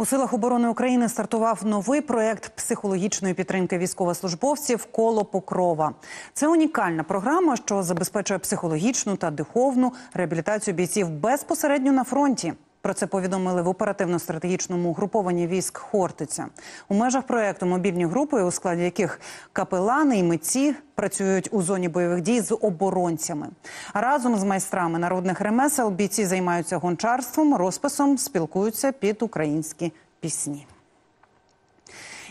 У силах оборони України стартував новий проект психологічної підтримки військовослужбовців Коло Покрова. Це унікальна програма, що забезпечує психологічну та духовну реабілітацію бійців безпосередньо на фронті. Про це повідомили в оперативно-стратегічному групованні військ Хортиця. У межах проекту мобільні групи, у складі яких капелани і митці працюють у зоні бойових дій з оборонцями. Разом з майстрами народних ремесел бійці займаються гончарством, розписом, спілкуються під українські пісні.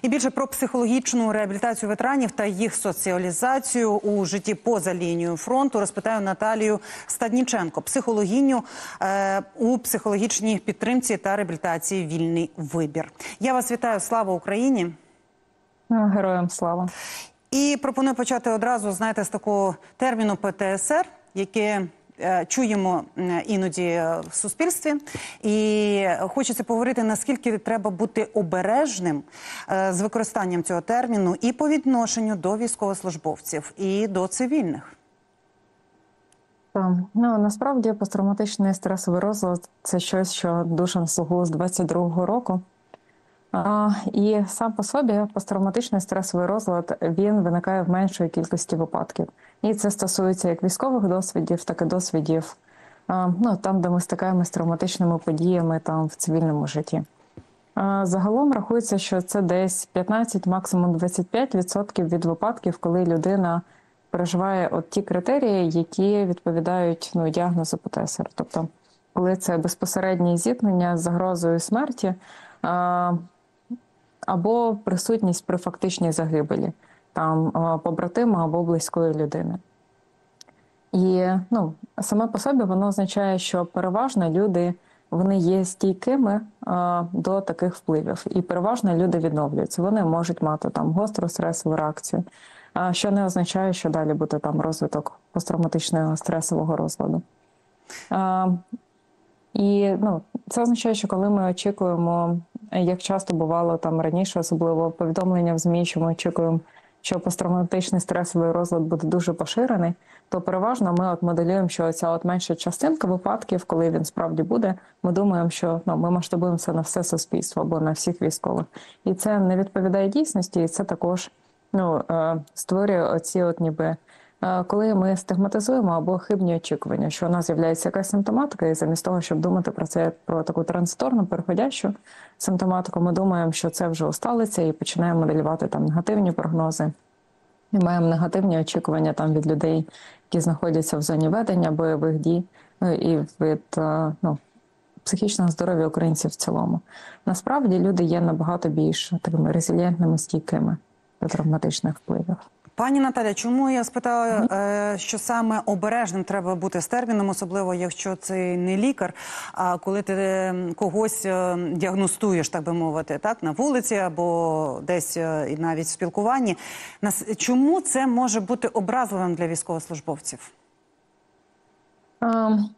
І більше про психологічну реабілітацію ветеранів та їх соціалізацію у житті поза лінією фронту розпитаю Наталію Стадніченко, психологіню е, у психологічній підтримці та реабілітації Вільний вибір. Я вас вітаю. Слава Україні! Героям слава! І пропоную почати одразу знаєте, з такого терміну ПТСР, яке чуємо е, іноді в суспільстві, і хочеться поговорити наскільки треба бути обережним е, з використанням цього терміну і по відношенню до військовослужбовців і до цивільних. Ну насправді посттравматичний стресовий розлад це щось, що на слугу з 22-го року. І сам по собі посттравматичний стресовий розлад він виникає в меншої кількості випадків. І це стосується як військових досвідів, так і досвідів ну, там, де ми стикаємося з травматичними подіями там в цивільному житті. Загалом рахується, що це десь 15, максимум 25% від випадків, коли людина переживає от ті критерії, які відповідають ну, діагнозу ПТСР. Тобто, коли це безпосереднє зіткнення з загрозою смерті. Або присутність при фактичній загибелі там побратима або близької людини. І ну, саме по собі воно означає, що переважно люди вони є стійкими а, до таких впливів, і переважно люди відновлюються. Вони можуть мати там гостру стресову реакцію, а, що не означає, що далі буде там розвиток посттравматичного стресового розладу. А, і ну, це означає, що коли ми очікуємо як часто бувало там раніше, особливо повідомлення в ЗМІ, що ми очікуємо, що посттравматичний стресовий розлад буде дуже поширений, то переважно ми от моделюємо, що ця от менша частинка випадків, коли він справді буде, ми думаємо, що ну ми масштабуємо це на все суспільство або на всіх військових, і це не відповідає дійсності, і це також ну створює оці, от ніби. Коли ми стигматизуємо або хибні очікування, що у нас з'являється якась симптоматика, і замість того, щоб думати про це про таку транsiторну переходящу симптоматику, ми думаємо, що це вже усталиться, і починаємо моделювати там негативні прогнози. І маємо негативні очікування там від людей, які знаходяться в зоні ведення бойових дій, ну і від ну, психічного здоров'я українців в цілому. Насправді люди є набагато більш такими резилієнтними, стійкими до травматичних впливів. Пані Наталя, чому я спитала, е, що саме обережним треба бути з терміном, особливо якщо це не лікар, а коли ти когось е, діагностуєш, так би мовити, так на вулиці або десь е, і навіть в спілкуванні. Чому це може бути образливим для військовослужбовців?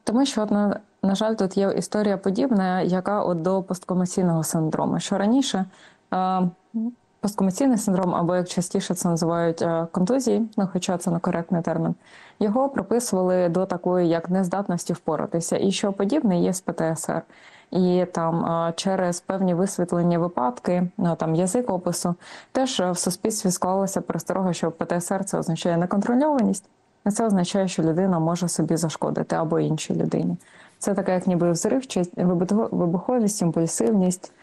Тому що на, на жаль, тут є історія подібна, яка от до посткомаційного синдрому. Що раніше Посткомаційний синдром, або як частіше це називають е, контузії, ну хоча це не коректний термін, його приписували до такої як нездатності впоратися, і що подібне є з ПТСР. І там е, через певні висвітлені випадки, ну там язик опису, теж в суспільстві склалося пересторога, що ПТСР це означає неконтрольованість, і це означає, що людина може собі зашкодити або іншій людині. Це таке, як ніби взривчість, вибуховість, імпульсивність.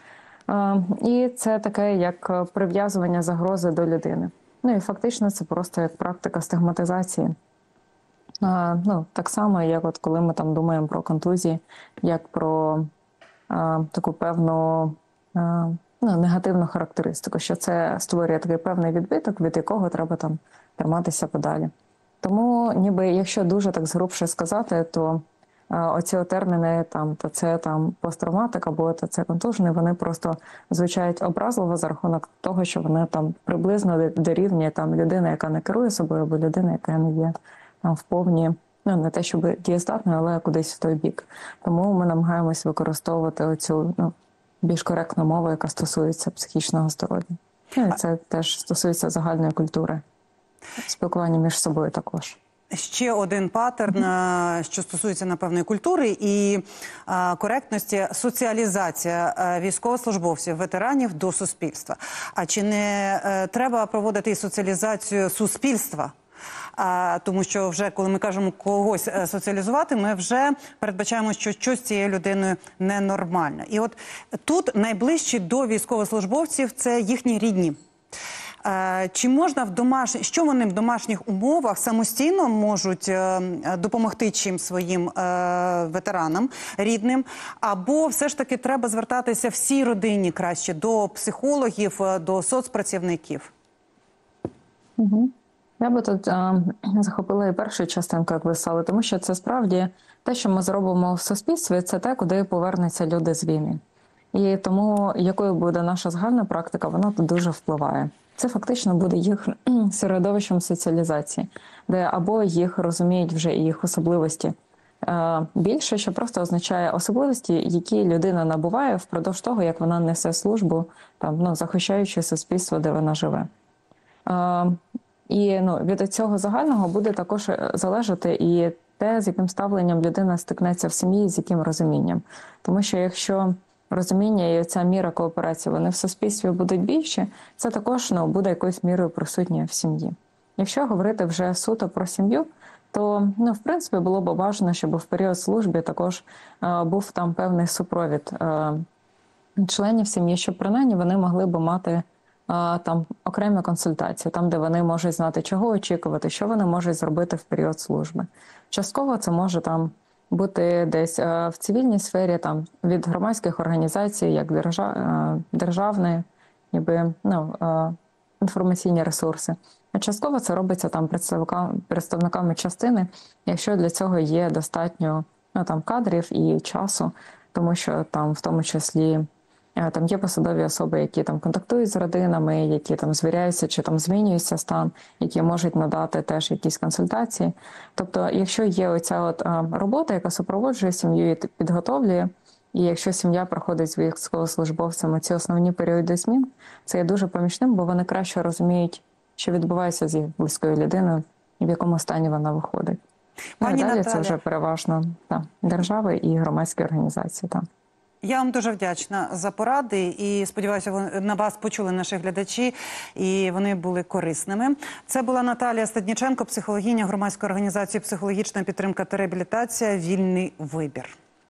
І це таке як прив'язування загрози до людини. Ну і фактично це просто як практика стигматизації. Ну, Так само, як от коли ми там думаємо про контузії, як про таку певну ну, негативну характеристику, що це створює такий певний відбиток, від якого треба там триматися подалі. Тому, ніби якщо дуже так згрубше сказати, то оці терміни там то це там посттравматик або то це контужений, вони просто звучають образливо за рахунок того, що вони там приблизно дорівнює там людина, яка не керує собою, або людина, яка не є там в повні. Ну, не те, щоб дієздатною, але кудись в той бік. Тому ми намагаємось використовувати оцю ну, більш коректну мову, яка стосується психічного здоров'я. Ну, це теж стосується загальної культури, спілкування між собою також. Ще один паттерн, е, що стосується напевної культури і е, коректності соціалізація е, військовослужбовців, ветеранів до суспільства. А чи не треба проводити і соціалізацію суспільства? А, тому що вже коли ми кажемо когось соціалізувати, ми вже передбачаємо, що щось з цією людиною ненормальне. І от тут найближчі до військовослужбовців це їхні рідні. Е, Чи можна в домаш... що вони в домашніх умовах самостійно можуть е, допомогти чим своїм е, ветеранам рідним, або все ж таки треба звертатися всій родині краще до психологів, до соцпрацівників? Я би тут а, захопила і першу частинку, як ви сказали, тому що це справді те, що ми зробимо в суспільстві, це те, куди повернуться люди з війни. І тому, якою буде наша загальна практика, вона тут дуже впливає. Це фактично буде їх середовищем соціалізації, де або їх розуміють вже і їх особливості е, більше, що просто означає особливості, які людина набуває впродовж того, як вона несе службу, там ну захищаючи суспільство, де вона живе. Е, і ну, від цього загального буде також е, залежати і те, з яким ставленням людина стикнеться в сім'ї, з яким розумінням. Тому що якщо розуміння і ця міра кооперації вони в суспільстві будуть більші, це також ну, буде якоюсь мірою присутнє в сім'ї. Якщо говорити вже суто про сім'ю, то ну, в принципі було б бажано, щоб в період служби також е, був там певний супровід е, членів сім'ї, щоб принаймні вони могли б мати там окремі консультації, там, де вони можуть знати, чого очікувати, що вони можуть зробити в період служби. Частково це може там бути десь е, в цивільній сфері, там від громадських організацій, як держав, е, ніби ну, е, інформаційні ресурси. А частково це робиться там представниками, представниками частини, якщо для цього є достатньо ну, там, кадрів і часу, тому що там в тому числі. Е, Там є посадові особи, які там контактують з родинами, які там звіряються чи там змінюється стан, які можуть надати теж якісь консультації. Тобто, якщо є оця от робота, яка супроводжує сім'ю і підготовлює, і якщо сім'я проходить з військовослужбовцями ці основні періоди змін, це є дуже помічним, бо вони краще розуміють, що відбувається з їх близькою людиною і в якому стані вона виходить. Ну, Пані далі це вже переважно та, держави і громадські організації. Та. Я вам дуже вдячна за поради і сподіваюся, вон- на вас почули наші глядачі, і вони були корисними. Це була Наталія Стадніченко, психологиня громадської організації психологічна підтримка та реабілітація Вільний вибір.